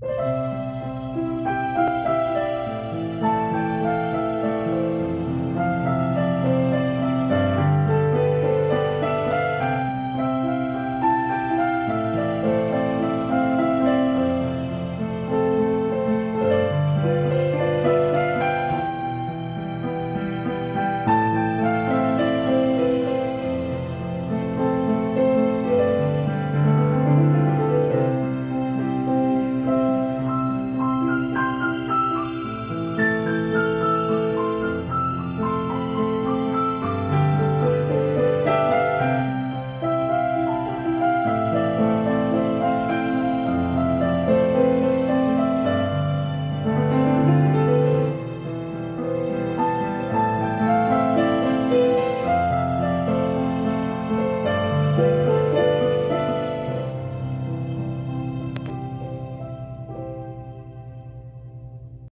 Bye.